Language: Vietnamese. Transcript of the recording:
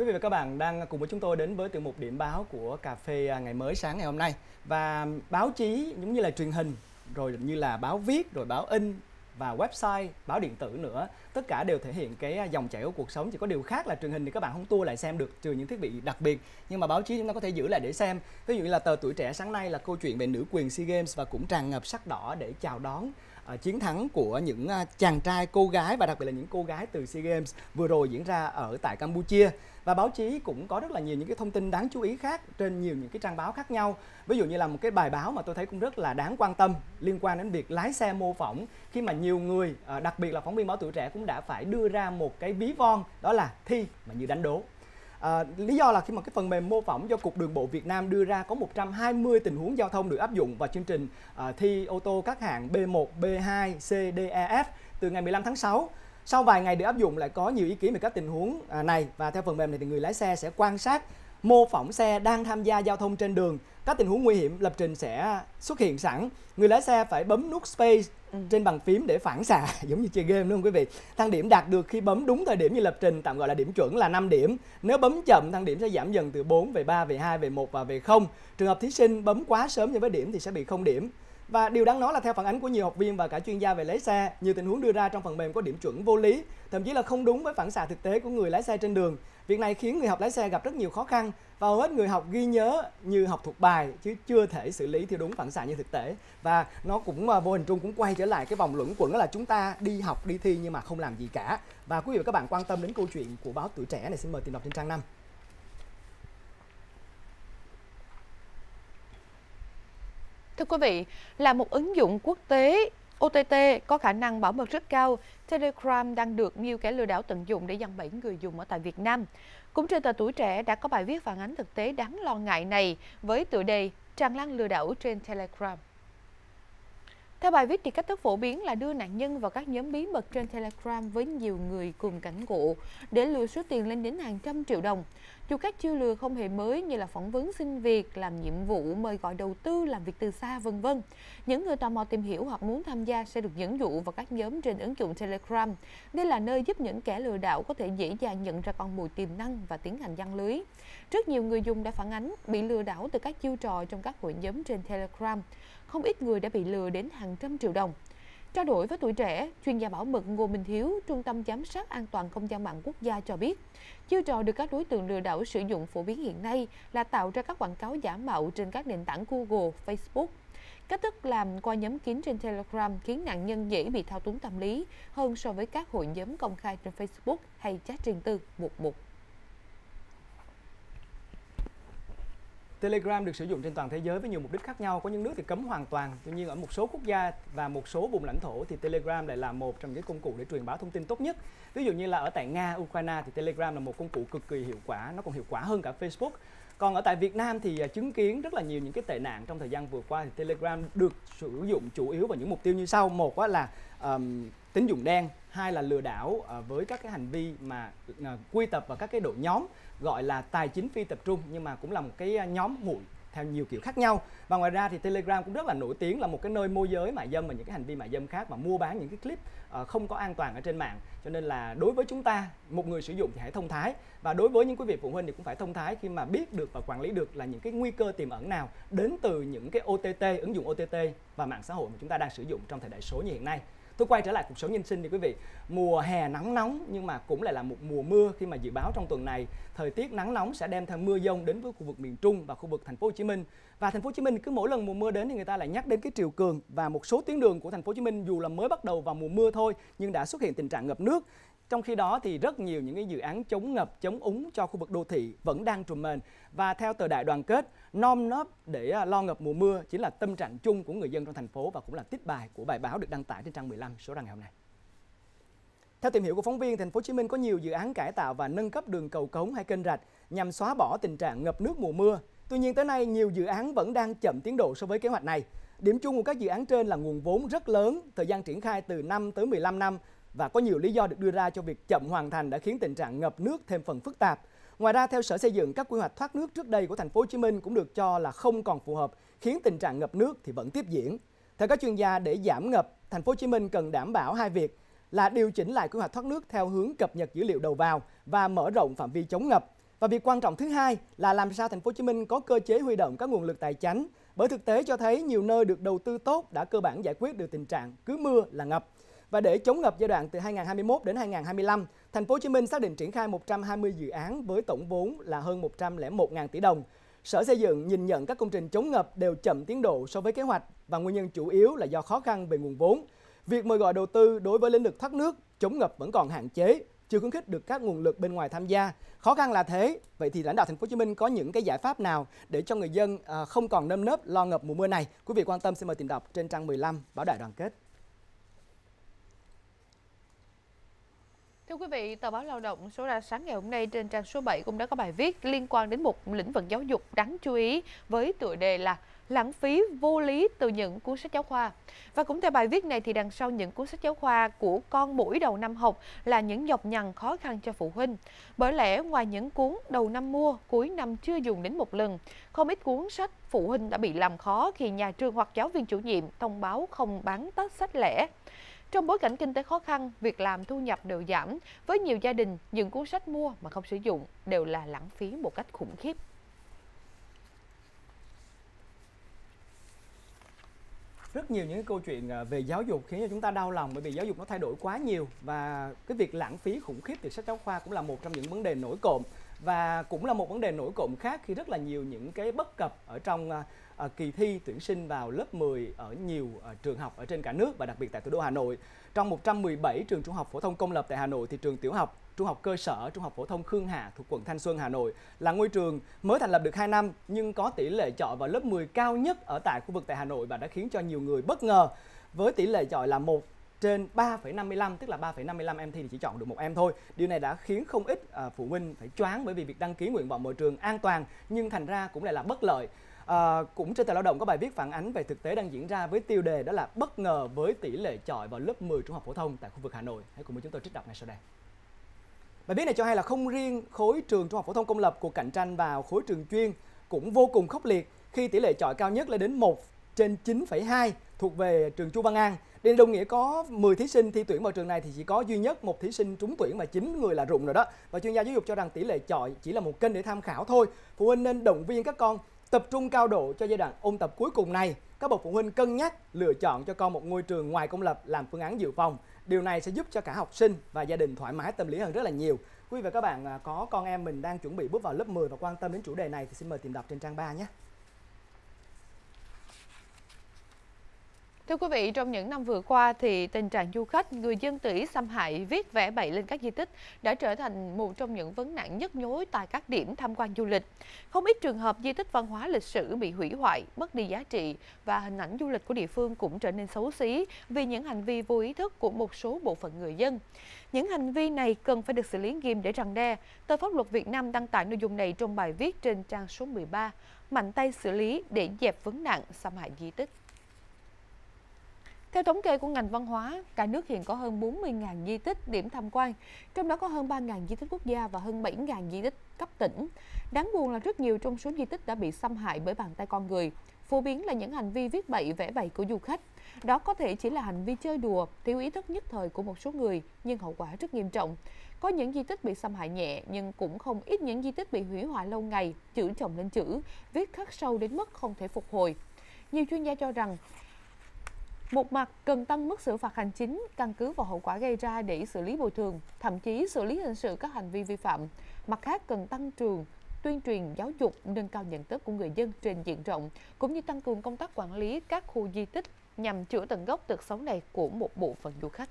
Quý vị và các bạn đang cùng với chúng tôi đến với tiểu mục điểm báo của cà phê à, ngày mới sáng ngày hôm nay. Và báo chí giống như là truyền hình, rồi như là báo viết, rồi báo in và website, báo điện tử nữa, tất cả đều thể hiện cái à, dòng chảy của cuộc sống. Chỉ có điều khác là truyền hình thì các bạn không tua lại xem được trừ những thiết bị đặc biệt, nhưng mà báo chí chúng ta có thể giữ lại để xem. Ví dụ như là tờ Tuổi Trẻ sáng nay là câu chuyện về nữ quyền SEA Games và cũng tràn ngập sắc đỏ để chào đón À, chiến thắng của những à, chàng trai, cô gái và đặc biệt là những cô gái từ SEA Games vừa rồi diễn ra ở tại Campuchia. Và báo chí cũng có rất là nhiều những cái thông tin đáng chú ý khác trên nhiều những cái trang báo khác nhau. Ví dụ như là một cái bài báo mà tôi thấy cũng rất là đáng quan tâm liên quan đến việc lái xe mô phỏng khi mà nhiều người à, đặc biệt là phóng viên báo tuổi trẻ cũng đã phải đưa ra một cái ví von đó là thi mà như đánh đố. À, lý do là khi mà cái phần mềm mô phỏng do Cục Đường bộ Việt Nam đưa ra có 120 tình huống giao thông được áp dụng vào chương trình à, thi ô tô các hạng B1, B2, C, D, E, F từ ngày 15 tháng 6 sau vài ngày được áp dụng lại có nhiều ý kiến về các tình huống à, này và theo phần mềm này thì người lái xe sẽ quan sát mô phỏng xe đang tham gia giao thông trên đường. Các tình huống nguy hiểm lập trình sẽ xuất hiện sẵn. Người lái xe phải bấm nút space ừ. trên bàn phím để phản xạ giống như chơi game đúng không quý vị? Thang điểm đạt được khi bấm đúng thời điểm như lập trình tạm gọi là điểm chuẩn là 5 điểm. Nếu bấm chậm thang điểm sẽ giảm dần từ 4 về 3 về 2 về 1 và về 0 trường hợp thí sinh bấm quá sớm như với điểm thì sẽ bị không điểm và điều đáng nói là theo phản ánh của nhiều học viên và cả chuyên gia về lái xe, nhiều tình huống đưa ra trong phần mềm có điểm chuẩn vô lý, thậm chí là không đúng với phản xạ thực tế của người lái xe trên đường. Việc này khiến người học lái xe gặp rất nhiều khó khăn và hầu hết người học ghi nhớ như học thuộc bài chứ chưa thể xử lý theo đúng phản xạ như thực tế. Và nó cũng à, vô hình trung cũng quay trở lại cái vòng luẩn quẩn là chúng ta đi học đi thi nhưng mà không làm gì cả. Và quý vị và các bạn quan tâm đến câu chuyện của báo Tuổi Trẻ này xin mời tìm đọc trên trang 5. Quý vị, là một ứng dụng quốc tế, OTT có khả năng bảo mật rất cao, Telegram đang được nhiều kẻ lừa đảo tận dụng để dằn bẫy người dùng ở tại Việt Nam. Cũng trên tờ Tuổi Trẻ đã có bài viết phản ánh thực tế đáng lo ngại này với tựa đề Tràn lan lừa đảo trên Telegram. Theo bài viết thì cách thức phổ biến là đưa nạn nhân vào các nhóm bí mật trên Telegram với nhiều người cùng cảnh ngộ để lừa số tiền lên đến hàng trăm triệu đồng. Dù các chiêu lừa không hề mới như là phỏng vấn xin việc, làm nhiệm vụ, mời gọi đầu tư, làm việc từ xa vân vân. Những người tò mò tìm hiểu hoặc muốn tham gia sẽ được dẫn dụ vào các nhóm trên ứng dụng Telegram. Đây là nơi giúp những kẻ lừa đảo có thể dễ dàng nhận ra con mồi tiềm năng và tiến hành giăng lưới. Rất nhiều người dùng đã phản ánh bị lừa đảo từ các chiêu trò trong các hội nhóm trên Telegram. Không ít người đã bị lừa đến hàng hàng trăm triệu đồng. Trao đổi với tuổi trẻ, chuyên gia bảo mật Ngô Minh Hiếu, Trung tâm Giám sát An toàn Không gian mạng quốc gia cho biết, chiêu trò được các đối tượng lừa đảo sử dụng phổ biến hiện nay là tạo ra các quảng cáo giả mạo trên các nền tảng Google, Facebook. Cách thức làm qua nhóm kín trên Telegram khiến nạn nhân dễ bị thao túng tâm lý hơn so với các hội nhóm công khai trên Facebook hay chat riêng tư 11. Telegram được sử dụng trên toàn thế giới với nhiều mục đích khác nhau. Có những nước thì cấm hoàn toàn. Tuy nhiên ở một số quốc gia và một số vùng lãnh thổ thì Telegram lại là một trong những công cụ để truyền bá thông tin tốt nhất. Ví dụ như là ở tại Nga, Ukraine thì Telegram là một công cụ cực kỳ hiệu quả, nó còn hiệu quả hơn cả Facebook. Còn ở tại Việt Nam thì à, chứng kiến rất là nhiều những cái tệ nạn trong thời gian vừa qua thì Telegram được sử dụng chủ yếu vào những mục tiêu như sau. Một là um, tín dụng đen, hai là lừa đảo uh, với các cái hành vi mà uh, quy tập vào các cái đội nhóm gọi là tài chính phi tập trung nhưng mà cũng là một cái nhóm hụi theo nhiều kiểu khác nhau. Và ngoài ra thì Telegram cũng rất là nổi tiếng, là một cái nơi môi giới mại dâm và những cái hành vi mại dâm khác và mua bán những cái clip ờ, không có an toàn ở trên mạng. Cho nên là đối với chúng ta, một người sử dụng thì hãy thông thái. Và đối với những quý vị phụ huynh thì cũng phải thông thái khi mà biết được và quản lý được là những cái nguy cơ tiềm ẩn nào đến từ những cái OTT ứng dụng OTT và mạng xã hội mà chúng ta đang sử dụng trong thời đại số như hiện nay tôi quay trở lại cuộc sống nhân sinh thì quý vị. Mùa hè nắng nóng, nhưng mà cũng lại là một mùa mưa khi mà dự báo trong tuần này. Thời tiết nắng nóng sẽ đem theo mưa dông đến với khu vực miền Trung và khu vực thành phố Hồ Chí Minh. Và thành phố Hồ Chí Minh cứ mỗi lần mùa mưa đến thì người ta lại nhắc đến cái triều cường và một số tuyến đường của thành phố Hồ Chí Minh dù là mới bắt đầu vào mùa mưa thôi, nhưng đã xuất hiện tình trạng ngập nước trong khi đó thì rất nhiều những cái dự án chống ngập, chống úng cho khu vực đô thị vẫn đang trùm mền và theo tờ Đại Đoàn kết, nom nóp để à, lo ngập mùa mưa chính là tâm trạng chung của người dân trong thành phố và cũng là tiết bài của bài báo được đăng tải trên trang 15 số ra ngày hôm nay. Theo tìm hiểu của phóng viên, thành phố Hồ Chí Minh có nhiều dự án cải tạo và nâng cấp đường cầu cống hay kênh rạch nhằm xóa bỏ tình trạng ngập nước mùa mưa. Tuy nhiên tới nay nhiều dự án vẫn đang chậm tiến độ so với kế hoạch này. Điểm chung của các dự án trên là nguồn vốn rất lớn, thời gian triển khai từ 5 tới 15 năm và có nhiều lý do được đưa ra cho việc chậm hoàn thành đã khiến tình trạng ngập nước thêm phần phức tạp. Ngoài ra theo Sở Xây dựng, các quy hoạch thoát nước trước đây của thành phố Hồ Chí Minh cũng được cho là không còn phù hợp, khiến tình trạng ngập nước thì vẫn tiếp diễn. Theo các chuyên gia để giảm ngập, thành phố Hồ Chí Minh cần đảm bảo hai việc là điều chỉnh lại quy hoạch thoát nước theo hướng cập nhật dữ liệu đầu vào và mở rộng phạm vi chống ngập. Và việc quan trọng thứ hai là làm sao thành phố Hồ Chí Minh có cơ chế huy động các nguồn lực tài chính bởi thực tế cho thấy nhiều nơi được đầu tư tốt đã cơ bản giải quyết được tình trạng cứ mưa là ngập. Và để chống ngập giai đoạn từ 2021 đến 2025, thành phố Hồ Chí Minh xác định triển khai 120 dự án với tổng vốn là hơn 101.000 tỷ đồng. Sở Xây dựng nhìn nhận các công trình chống ngập đều chậm tiến độ so với kế hoạch và nguyên nhân chủ yếu là do khó khăn về nguồn vốn. Việc mời gọi đầu tư đối với lĩnh vực thoát nước, chống ngập vẫn còn hạn chế, chưa khuyến khích được các nguồn lực bên ngoài tham gia. Khó khăn là thế. Vậy thì lãnh đạo thành phố Hồ Chí Minh có những cái giải pháp nào để cho người dân à, không còn nơm nớp lo ngập mùa mưa này? Quý vị quan tâm xin mời tìm đọc trên trang 15 báo Đại Đoàn kết. Thưa quý vị, tờ báo Lao động số ra sáng ngày hôm nay trên trang số 7 cũng đã có bài viết liên quan đến một lĩnh vực giáo dục đáng chú ý với tựa đề là lãng phí vô lý từ những cuốn sách giáo khoa. Và cũng theo bài viết này thì đằng sau những cuốn sách giáo khoa của con mỗi đầu năm học là những nhọc nhằn khó khăn cho phụ huynh. Bởi lẽ ngoài những cuốn đầu năm mua, cuối năm chưa dùng đến một lần, không ít cuốn sách phụ huynh đã bị làm khó khi nhà trường hoặc giáo viên chủ nhiệm thông báo không bán tách sách lẻ. Trong bối cảnh kinh tế khó khăn, việc làm thu nhập đều giảm, với nhiều gia đình những cuốn sách mua mà không sử dụng đều là lãng phí một cách khủng khiếp. rất nhiều những câu chuyện à, về giáo dục khiến cho chúng ta đau lòng bởi vì giáo dục nó thay đổi quá nhiều và cái việc lãng phí khủng khiếp từ sách giáo khoa cũng là một trong những vấn đề nổi cộm và cũng là một vấn đề nổi cộm khác khi rất là nhiều những cái bất cập ở trong uh, kỳ thi tuyển sinh vào lớp 10 ở nhiều uh, trường học ở trên cả nước và đặc biệt tại thủ đô Hà Nội. Trong 117 trường trung học phổ thông công lập tại Hà Nội thì trường tiểu học Trung học cơ sở, Trung học phổ thông Khương Hà thuộc quận Thanh Xuân, Hà Nội là ngôi trường mới thành lập được 2 năm nhưng có tỷ lệ chọi vào lớp 10 cao nhất ở tại khu vực tại Hà Nội và đã khiến cho nhiều người bất ngờ với tỷ lệ chọi là một trên 3,55 tức là 3,55 em thi thì chỉ chọn được một em thôi. Điều này đã khiến không ít à, phụ huynh phải choáng bởi vì việc đăng ký nguyện vọng mở trường an toàn nhưng thành ra cũng lại là bất lợi. À, cũng trên tờ lao động có bài viết phản ánh về thực tế đang diễn ra với tiêu đề đó là bất ngờ với tỷ lệ chọi vào lớp 10 trung học phổ thông tại khu vực Hà Nội. Hãy cùng với chúng tôi trích đọc ngay sau đây. Bài viết này cho hay là không riêng khối trường trung học phổ thông công lập cuộc cạnh tranh vào khối trường chuyên cũng vô cùng khốc liệt khi tỷ lệ chọi cao nhất lên đến 1 trên 9,2 thuộc về trường Chu Văn An. Điều đồng nghĩa có 10 thí sinh thi tuyển vào trường này thì chỉ có duy nhất một thí sinh trúng tuyển và chín người là rụng rồi đó. Và chuyên gia giáo dục cho rằng tỷ lệ chọi chỉ là một kênh để tham khảo thôi. Phụ huynh nên động viên các con tập trung cao độ cho giai đoạn ôn tập cuối cùng này. Các bậc phụ huynh cân nhắc lựa chọn cho con một ngôi trường ngoài công lập làm phương án dự phòng. Điều này sẽ giúp cho cả học sinh và gia đình thoải mái tâm lý hơn rất là nhiều. Quý vị và các bạn à, có con em mình đang chuẩn bị bước vào lớp 10 và quan tâm đến chủ đề này thì xin mời tìm đọc trên trang 3 nhé. Thưa quý vị, trong những năm vừa qua thì tình trạng du khách, người dân tự ý xâm hại, viết vẽ bậy lên các di tích đã trở thành một trong những vấn nạn nhức nhối tại các điểm tham quan du lịch. Không ít trường hợp di tích văn hóa lịch sử bị hủy hoại, mất đi giá trị và hình ảnh du lịch của địa phương cũng trở nên xấu xí vì những hành vi vô ý thức của một số bộ phận người dân. Những hành vi này cần phải được xử lý nghiêm để răng đe. Tờ Pháp luật Việt Nam đăng tải nội dung này trong bài viết trên trang số 13, mạnh tay xử lý để dẹp vấn nạn xâm hại di tích. Theo thống kê của ngành văn hóa, cả nước hiện có hơn 40.000 di tích điểm tham quan, trong đó có hơn 3.000 di tích quốc gia và hơn 7.000 di tích cấp tỉnh. Đáng buồn là rất nhiều trong số di tích đã bị xâm hại bởi bàn tay con người, phổ biến là những hành vi viết bậy vẽ bậy của du khách. Đó có thể chỉ là hành vi chơi đùa, thiếu ý thức nhất thời của một số người, nhưng hậu quả rất nghiêm trọng. Có những di tích bị xâm hại nhẹ, nhưng cũng không ít những di tích bị hủy hoại lâu ngày, chữ chồng lên chữ, viết khắc sâu đến mức không thể phục hồi. Nhiều chuyên gia cho rằng một mặt cần tăng mức xử phạt hành chính căn cứ vào hậu quả gây ra để xử lý bồi thường, thậm chí xử lý hình sự các hành vi vi phạm. Mặt khác cần tăng trường tuyên truyền giáo dục nâng cao nhận thức của người dân trên diện rộng cũng như tăng cường công tác quản lý các khu di tích nhằm chữa tận gốc tật xấu này của một bộ phận du khách.